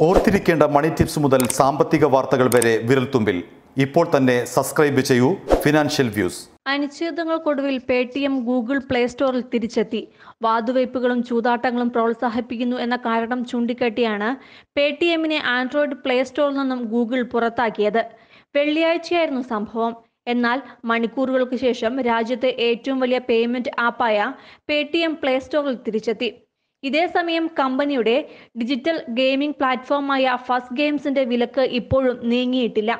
ഓർത്തിരിക്കേണ്ട മണി ടിപ്സ് മുതൽ സാമ്പത്തിക വാർത്തകൾ വരെ വിരൽത്തുമ്പിൽ. ഇപ്പോൾ തന്നെ സബ്സ്ക്രൈബ് ചെയ്യൂ ഫിനാൻഷ്യൽ വ്യൂസ്. അനിശ്ചിതങ്ങൾക്കൊടുവിൽ Paytm Google play സ്റ്റോറിൽ തിരിച്ചെത്തി. വാതുവയ്പ്പുകളും ചൂതാട്ടങ്ങളും പ്രോത്സാഹിപ്പിക്കുന്നു എന്ന കാരണം ചൂണ്ടിക്കാട്ടിയാണ് പേ ടി എമ്മിനെ ആൻഡ്രോയിഡ് പ്ലേ സ്റ്റോറിൽ നിന്നും ഗൂഗിൾ പുറത്താക്കിയത്. വെള്ളിയാഴ്ചയായിരുന്നു സംഭവം. എന്നാൽ മണിക്കൂറുകൾക്ക് ശേഷം രാജ്യത്തെ ഏറ്റവും വലിയ പേയ്മെന്റ് ആപ്പായ പേ ടി എം പ്ലേ സ്റ്റോറിൽ തിരിച്ചെത്തി. ഇതേസമയം കമ്പനിയുടെ ഡിജിറ്റൽ ഗെയിമിംഗ് പ്ലാറ്റ്ഫോമായ ഫസ്റ്റ് ഗെയിംസിന്റെ വിലക്ക് ഇപ്പോഴും നീങ്ങിയിട്ടില്ല.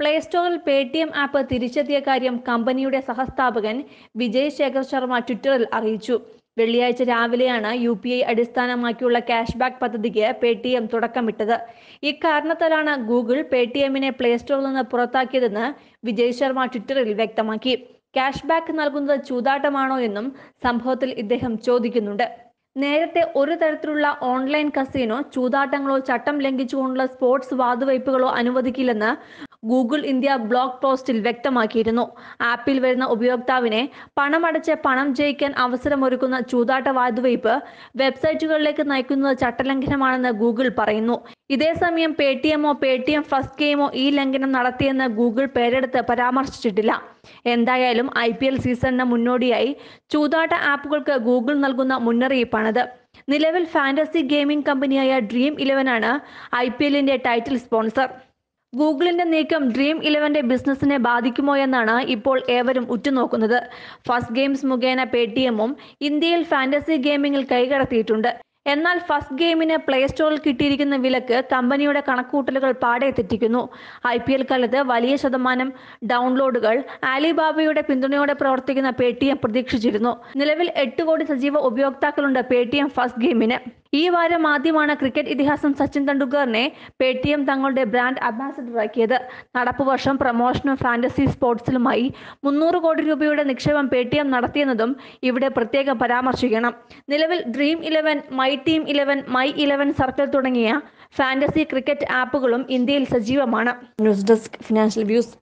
പ്ലേ സ്റ്റോറിൽ പേ ടി എം ആപ്പ് തിരിച്ചെത്തിയ കാര്യം കമ്പനിയുടെ സഹസ്ഥാപകൻ വിജയ് ശേഖർ ശർമ്മ ട്വിറ്ററിൽ അറിയിച്ചു. വെള്ളിയാഴ്ച രാവിലെയാണ് യു പി ഐ അടിസ്ഥാനമാക്കിയുള്ള ക്യാഷ് ബാക്ക് പദ്ധതിക്ക് പേ ടി എം തുടക്കമിട്ടത്. ഇക്കാരണത്താലാണ് ഗൂഗിൾ പേ ടി എമ്മിനെ പ്ലേ സ്റ്റോറിൽ നിന്ന് പുറത്താക്കിയതെന്ന് വിജയ് ശർമ്മ ട്വിറ്ററിൽ വ്യക്തമാക്കി. ക്യാഷ് ബാക്ക് നൽകുന്നത് ചൂതാട്ടമാണോ എന്നും സംഭവത്തിൽ ഇദ്ദേഹം ചോദിക്കുന്നുണ്ട്. നേരത്തെ ഒരു തരത്തിലുള്ള ഓൺലൈൻ കസീനോ ചൂതാട്ടങ്ങളോ ചട്ടം ലംഘിച്ചുകൊണ്ടുള്ള സ്പോർട്സ് വാതുവയ്പ്പുകളോ അനുവദിക്കില്ലെന്ന് ഗൂഗിൾ ഇന്ത്യ ബ്ലോഗ് പോസ്റ്റിൽ വ്യക്തമാക്കിയിരുന്നു. ആപ്പിൽ വരുന്ന ഉപയോക്താവിനെ പണമടച്ച് പണം ജയിക്കാൻ അവസരമൊരുക്കുന്ന ചൂതാട്ട വാതുവയ്പ് വെബ്സൈറ്റുകളിലേക്ക് നയിക്കുന്നത് ചട്ടലംഘനമാണെന്ന് ഗൂഗിൾ പറയുന്നു. ഇതേസമയം പേ ടി എമ്മോ പേ ടി എം ഫസ്റ്റ് ഗെയിമോ ഈ ലംഘനം നടത്തിയെന്ന് ഗൂഗിൾ പേരെടുത്ത് പരാമർശിച്ചിട്ടില്ല. എന്തായാലും ഐ പി എൽ സീസണിന് മുന്നോടിയായി ചൂതാട്ട ആപ്പുകൾക്ക് ഗൂഗിൾ നൽകുന്ന മുന്നറിയിപ്പാണിത്. നിലവിൽ ഫാന്റസി ഗെയിമിംഗ് കമ്പനിയായ ഡ്രീം ഇലവനാണ് ഐ പി എല്ലിന്റെ ടൈറ്റിൽ സ്പോൺസർ. ഗൂഗിളിന്റെ നീക്കം ഡ്രീം ഇലവന്റെ ബിസിനസിനെ ബാധിക്കുമോ എന്നാണ് ഇപ്പോൾ ഏവരും ഉറ്റുനോക്കുന്നത്. ഫസ്റ്റ് ഗെയിംസ് മുഖേന പേടിഎമ്മും ഇന്ത്യയിൽ ഫാന്റസി ഗെയിമിംഗിൽ കൈകടത്തിയിട്ടുണ്ട്. എന്നാൽ ഫസ്റ്റ് ഗെയിമിന് പ്ലേ സ്റ്റോറിൽ കിട്ടിയിരിക്കുന്ന വിലക്ക് കമ്പനിയുടെ കണക്കൂട്ടലുകൾ പാടെ തെറ്റിക്കുന്നു. ഐ പി എൽ കാലത്ത് വലിയ ശതമാനം ഡൗൺലോഡുകൾ ആലിബാബയുടെ പിന്തുണയോടെ പ്രവർത്തിക്കുന്ന പേടിഎം പ്രതീക്ഷിച്ചിരുന്നു. നിലവിൽ എട്ട് കോടി സജീവ ഉപയോക്താക്കളുണ്ട് പേടിഎം ഫസ്റ്റ് ഗെയിമിന് ഈ വാരം ആദ്യമാണ് ക്രിക്കറ്റ് ഇതിഹാസം സച്ചിൻ തെണ്ടുൽക്കറിനെ പേടിഎം തങ്ങളുടെ ബ്രാൻഡ് അംബാസഡറാക്കിയത് നടപ്പ് വർഷം പ്രൊമോഷനും ഫാന്റസി സ്പോർട്സിലുമായി മുന്നൂറ് കോടി രൂപയുടെ നിക്ഷേപം പേടിഎം നടത്തിയെന്നതും ഇവിടെ പ്രത്യേകം പരാമർശിക്കണം. നിലവിൽ dream eleven my team eleven my eleven circle തുടങ്ങിയ ഫാന്റസി ക്രിക്കറ്റ് ആപ്പുകളും ഇന്ത്യയിൽ സജീവമാണ്. News desk financial views